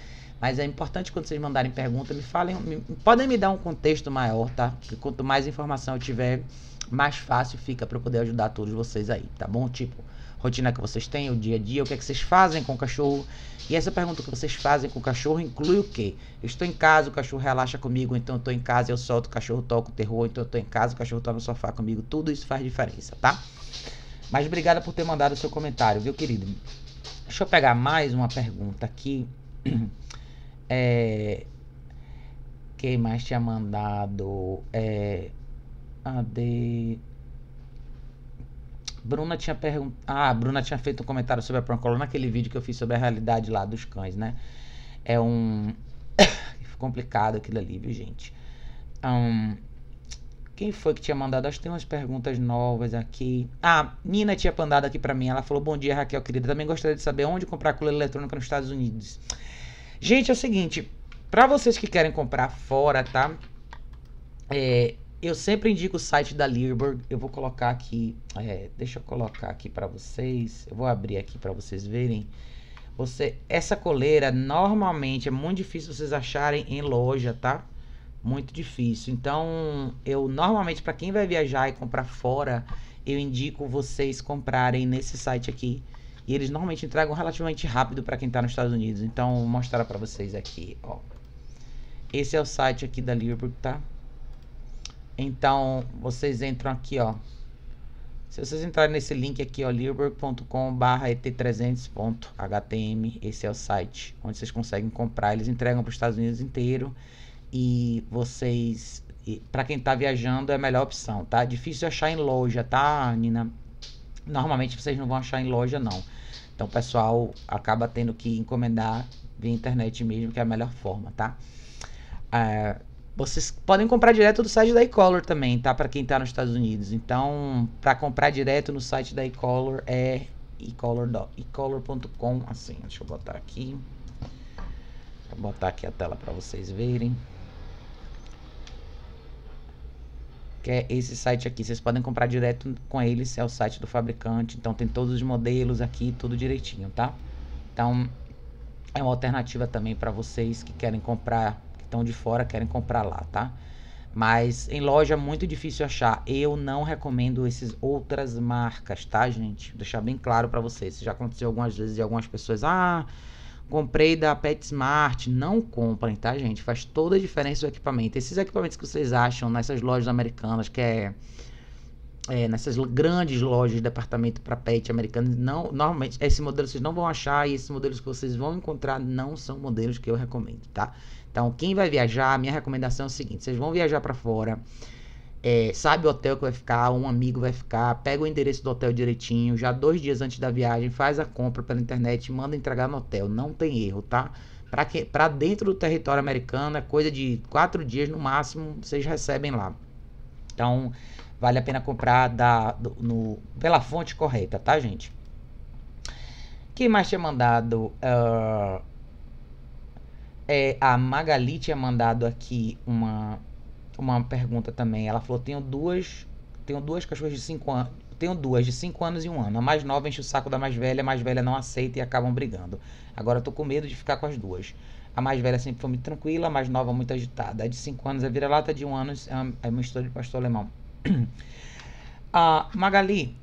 Mas é importante quando vocês mandarem pergunta, me falem, me, podem me dar um contexto maior, tá? Que quanto mais informação eu tiver, mais fácil fica para eu poder ajudar todos vocês aí, tá bom? Tipo, rotina que vocês têm, o dia a dia, o que é que vocês fazem com o cachorro. E essa pergunta que vocês fazem com o cachorro inclui o quê? Eu estou em casa, o cachorro relaxa comigo, então eu estou em casa, eu solto o cachorro, toco o terror, então eu estou em casa, o cachorro está no sofá comigo. Tudo isso faz diferença, tá? Mas obrigada por ter mandado o seu comentário, viu, querido? Deixa eu pegar mais uma pergunta aqui. É... Quem mais tinha mandado? É... A de... Bruna tinha perguntado. Ah, Bruna tinha feito um comentário sobre a Procolor naquele vídeo que eu fiz sobre a realidade lá dos cães, né? É um. complicado aquilo ali, viu, gente? Um... Quem foi que tinha mandado? Acho que tem umas perguntas novas aqui. Ah, Nina tinha mandado aqui para mim. Ela falou: Bom dia, Raquel, querida. Também gostaria de saber onde comprar coleira eletrônica nos Estados Unidos. Gente, é o seguinte: para vocês que querem comprar fora, tá? É, eu sempre indico o site da Learburg. Eu vou colocar aqui, é, deixa eu colocar aqui para vocês. Eu vou abrir aqui para vocês verem. Você, essa coleira normalmente é muito difícil vocês acharem em loja, tá? Muito difícil. Então, eu normalmente para quem vai viajar e comprar fora, eu indico vocês comprarem nesse site aqui. E eles normalmente entregam relativamente rápido para quem está nos Estados Unidos. Então, vou mostrar para vocês aqui, ó. Esse é o site aqui da Learburg, tá? Então, vocês entram aqui, ó. Se vocês entrarem nesse link aqui, ó, learburg.com/et300.htm, esse é o site onde vocês conseguem comprar. Eles entregam para os Estados Unidos inteiro e vocês, para quem está viajando, é a melhor opção, tá? Difícil achar em loja, tá, Nina? Normalmente vocês não vão achar em loja, não. Então, o pessoal acaba tendo que encomendar via internet mesmo, que é a melhor forma, tá? É, vocês podem comprar direto do site da eColor também, tá? Para quem tá nos Estados Unidos. Então, para comprar direto no site da eColor é ecolor.com, assim. Deixa eu botar aqui. Vou botar aqui a tela para vocês verem. Que é esse site aqui. Vocês podem comprar direto com eles, é o site do fabricante. Então tem todos os modelos aqui, tudo direitinho, tá? Então é uma alternativa também para vocês que querem comprar estão de fora querem comprar lá, tá? Mas em loja é muito difícil achar. Eu não recomendo essas outras marcas, tá, gente? Vou deixar bem claro para vocês. Já aconteceu algumas vezes de algumas pessoas. Ah, comprei da PetSmart. Não comprem, tá, gente? Faz toda a diferença o equipamento. Esses equipamentos que vocês acham nessas lojas americanas, que é, é nessas grandes lojas de departamento para pet americanos, não, normalmente esse modelo vocês não vão achar e esses modelos que vocês vão encontrar não são modelos que eu recomendo, tá? Então, quem vai viajar, minha recomendação é o seguinte: vocês vão viajar para fora, é, sabe o hotel que vai ficar, um amigo vai ficar, pega o endereço do hotel direitinho, já dois dias antes da viagem, faz a compra pela internet manda entregar no hotel. Não tem erro, tá? Para dentro do território americano, é coisa de quatro dias no máximo, vocês recebem lá. Então, vale a pena comprar da, do, no, pela fonte correta, tá, gente? Quem mais tinha mandado? Uh, é, a Magali tinha mandado aqui uma, uma pergunta também. Ela falou: tenho duas. Tenho duas cachorras de 5 anos. Tenho duas de 5 anos e um ano. A mais nova enche o saco da mais velha, a mais velha não aceita e acabam brigando. Agora tô com medo de ficar com as duas. A mais velha sempre foi muito tranquila, a mais nova muito agitada. A de 5 anos é vira-lata, de 1 um ano é uma, é uma história de pastor alemão. ah, Magali,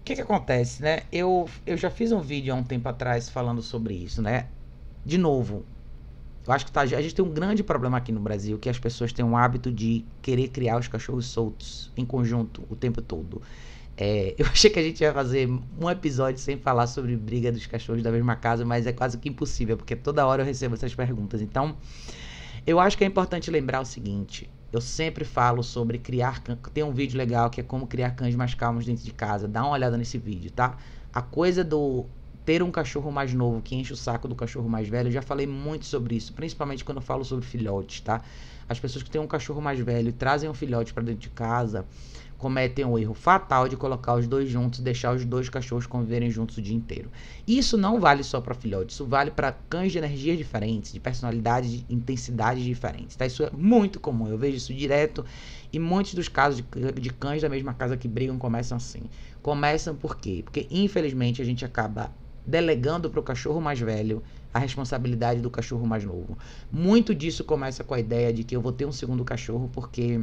o que, que acontece, né? Eu, eu já fiz um vídeo há um tempo atrás falando sobre isso, né? De novo, eu acho que tá, a gente tem um grande problema aqui no Brasil, que as pessoas têm o hábito de querer criar os cachorros soltos em conjunto o tempo todo. É, eu achei que a gente ia fazer um episódio sem falar sobre briga dos cachorros da mesma casa, mas é quase que impossível, porque toda hora eu recebo essas perguntas. Então, eu acho que é importante lembrar o seguinte: eu sempre falo sobre criar. Tem um vídeo legal que é como criar cães mais calmos dentro de casa. Dá uma olhada nesse vídeo, tá? A coisa do ter um cachorro mais novo que enche o saco do cachorro mais velho, eu já falei muito sobre isso, principalmente quando eu falo sobre filhotes, tá? As pessoas que têm um cachorro mais velho e trazem um filhote para dentro de casa cometem o erro fatal de colocar os dois juntos e deixar os dois cachorros conviverem juntos o dia inteiro. Isso não vale só para filhotes, isso vale para cães de energias diferentes, de personalidades, de intensidades diferentes. Tá? Isso é muito comum, eu vejo isso direto e muitos dos casos de, de cães da mesma casa que brigam começam assim. Começam por quê? Porque infelizmente a gente acaba delegando para o cachorro mais velho a responsabilidade do cachorro mais novo. Muito disso começa com a ideia de que eu vou ter um segundo cachorro porque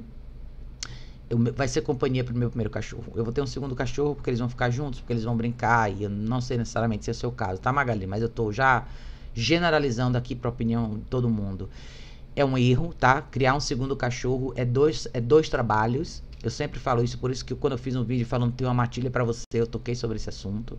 eu, vai ser companhia para o meu primeiro cachorro. Eu vou ter um segundo cachorro porque eles vão ficar juntos, porque eles vão brincar. E eu não sei necessariamente se é o seu caso, tá, Magali? Mas eu estou já generalizando aqui para a opinião de todo mundo. É um erro, tá? Criar um segundo cachorro é dois, é dois trabalhos. Eu sempre falo isso, por isso que quando eu fiz um vídeo falando tem uma matilha para você, eu toquei sobre esse assunto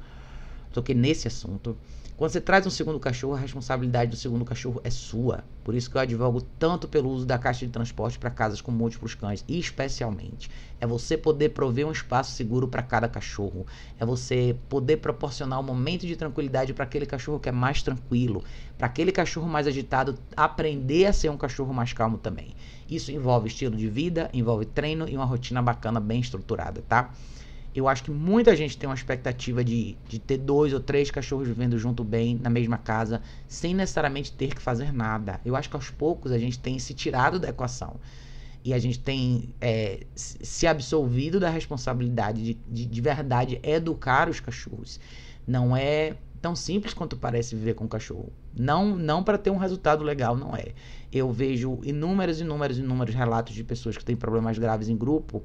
toquei nesse assunto. Quando você traz um segundo cachorro, a responsabilidade do segundo cachorro é sua. Por isso que eu advogo tanto pelo uso da caixa de transporte para casas com múltiplos cães, e especialmente é você poder prover um espaço seguro para cada cachorro. É você poder proporcionar um momento de tranquilidade para aquele cachorro que é mais tranquilo, para aquele cachorro mais agitado aprender a ser um cachorro mais calmo também. Isso envolve estilo de vida, envolve treino e uma rotina bacana bem estruturada, tá? Eu acho que muita gente tem uma expectativa de, de ter dois ou três cachorros vivendo junto bem na mesma casa, sem necessariamente ter que fazer nada. Eu acho que aos poucos a gente tem se tirado da equação. E a gente tem é, se absolvido da responsabilidade de, de, de verdade educar os cachorros. Não é tão simples quanto parece viver com um cachorro. Não, não para ter um resultado legal, não é. Eu vejo inúmeros, inúmeros, inúmeros relatos de pessoas que têm problemas graves em grupo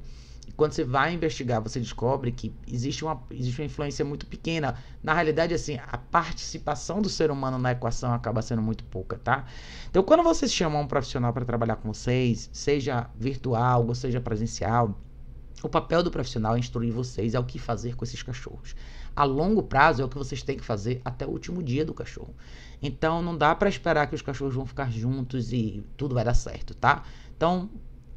quando você vai investigar, você descobre que existe uma, existe uma influência muito pequena. Na realidade, assim, a participação do ser humano na equação acaba sendo muito pouca, tá? Então, quando vocês chamam um profissional para trabalhar com vocês, seja virtual ou seja presencial, o papel do profissional é instruir vocês ao que fazer com esses cachorros. A longo prazo é o que vocês têm que fazer até o último dia do cachorro. Então, não dá para esperar que os cachorros vão ficar juntos e tudo vai dar certo, tá? Então,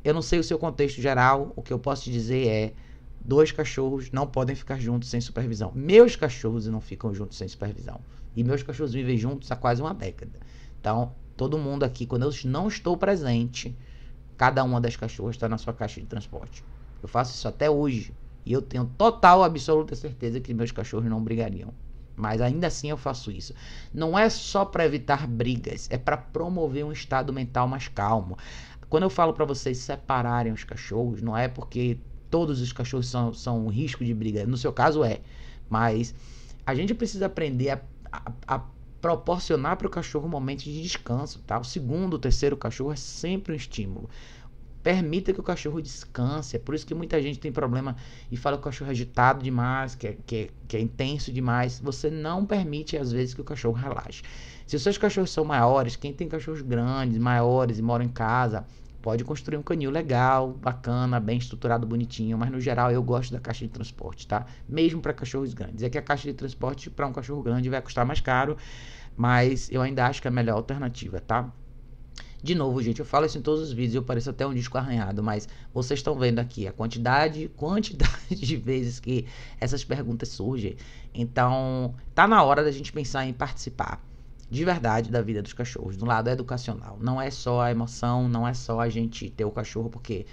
eu não sei o seu contexto geral, o que eu posso te dizer é: dois cachorros não podem ficar juntos sem supervisão. Meus cachorros não ficam juntos sem supervisão. E meus cachorros vivem juntos há quase uma década. Então, todo mundo aqui, quando eu não estou presente, cada uma das cachorras está na sua caixa de transporte. Eu faço isso até hoje. E eu tenho total, absoluta certeza que meus cachorros não brigariam. Mas ainda assim eu faço isso. Não é só para evitar brigas, é para promover um estado mental mais calmo. Quando eu falo para vocês separarem os cachorros, não é porque todos os cachorros são, são um risco de briga. No seu caso é. Mas a gente precisa aprender a, a, a proporcionar para o cachorro momentos de descanso, tá? O segundo, o terceiro cachorro é sempre um estímulo. Permita que o cachorro descanse. É por isso que muita gente tem problema e fala que o cachorro é agitado demais, que é, que é, que é intenso demais. Você não permite, às vezes, que o cachorro relaxe. Se seus cachorros são maiores, quem tem cachorros grandes, maiores e mora em casa, pode construir um canil legal, bacana, bem estruturado, bonitinho, mas no geral eu gosto da caixa de transporte, tá? Mesmo para cachorros grandes. É que a caixa de transporte para um cachorro grande vai custar mais caro, mas eu ainda acho que é a melhor alternativa, tá? De novo, gente, eu falo isso em todos os vídeos, eu pareço até um disco arranhado, mas vocês estão vendo aqui a quantidade, quantidade de vezes que essas perguntas surgem. Então, tá na hora da gente pensar em participar de verdade da vida dos cachorros, do lado educacional. Não é só a emoção, não é só a gente ter o cachorro porque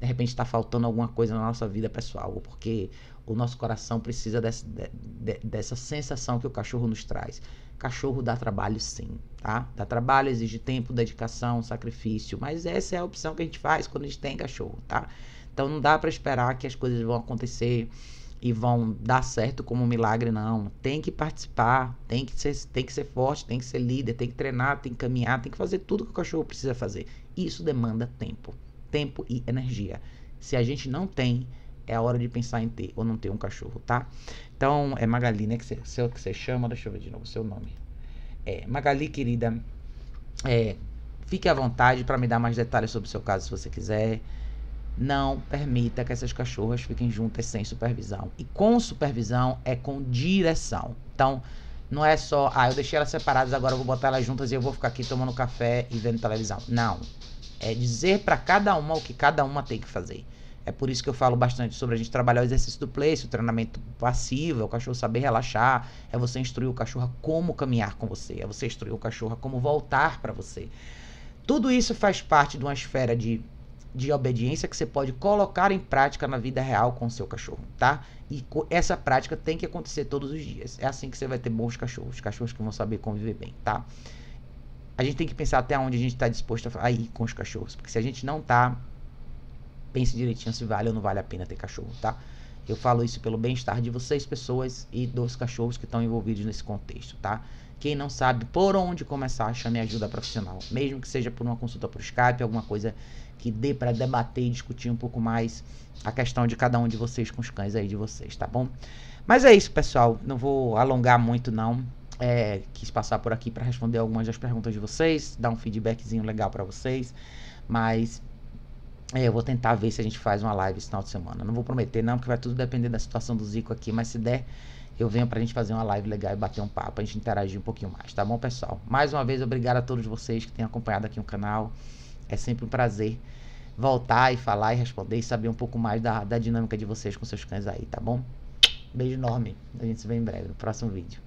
de repente está faltando alguma coisa na nossa vida pessoal, ou porque o nosso coração precisa dessa, de, de, dessa sensação que o cachorro nos traz. Cachorro dá trabalho sim, tá? Dá trabalho, exige tempo, dedicação, sacrifício, mas essa é a opção que a gente faz quando a gente tem cachorro, tá? Então não dá para esperar que as coisas vão acontecer e vão dar certo como um milagre, não. Tem que participar, tem que ser, tem que ser forte, tem que ser líder, tem que treinar, tem que caminhar, tem que fazer tudo que o cachorro precisa fazer. Isso demanda tempo, tempo e energia. Se a gente não tem, é a hora de pensar em ter ou não ter um cachorro, tá? Então, é Magali, né? Que você, que você chama, deixa eu ver de novo o seu nome. É, Magali, querida, é, fique à vontade para me dar mais detalhes sobre o seu caso se você quiser. Não permita que essas cachorras fiquem juntas sem supervisão. E com supervisão é com direção. Então, não é só, ah, eu deixei elas separadas, agora eu vou botar elas juntas e eu vou ficar aqui tomando café e vendo televisão. Não. É dizer para cada uma o que cada uma tem que fazer. É por isso que eu falo bastante sobre a gente trabalhar o exercício do place, o treinamento passivo, é o cachorro saber relaxar, é você instruir o cachorro como caminhar com você, é você instruir o cachorro como voltar para você. Tudo isso faz parte de uma esfera de, de obediência que você pode colocar em prática na vida real com o seu cachorro, tá? E essa prática tem que acontecer todos os dias. É assim que você vai ter bons cachorros, cachorros que vão saber conviver bem, tá? A gente tem que pensar até onde a gente está disposto a ir com os cachorros, porque se a gente não tá, pense direitinho se vale ou não vale a pena ter cachorro, tá? Eu falo isso pelo bem-estar de vocês, pessoas, e dos cachorros que estão envolvidos nesse contexto, tá? Quem não sabe por onde começar, chame ajuda profissional. Mesmo que seja por uma consulta por Skype, alguma coisa que dê para debater e discutir um pouco mais a questão de cada um de vocês com os cães aí de vocês, tá bom? Mas é isso, pessoal. Não vou alongar muito, não. É, quis passar por aqui para responder algumas das perguntas de vocês, dar um feedbackzinho legal para vocês. Mas é, eu vou tentar ver se a gente faz uma live esse final de semana. Não vou prometer, não, porque vai tudo depender da situação do Zico aqui. Mas se der, eu venho pra gente fazer uma live legal e bater um papo, a gente interagir um pouquinho mais, tá bom, pessoal? Mais uma vez, obrigado a todos vocês que têm acompanhado aqui o canal. É sempre um prazer voltar e falar e responder e saber um pouco mais da, da dinâmica de vocês com seus cães aí, tá bom? Beijo enorme. A gente se vê em breve no próximo vídeo.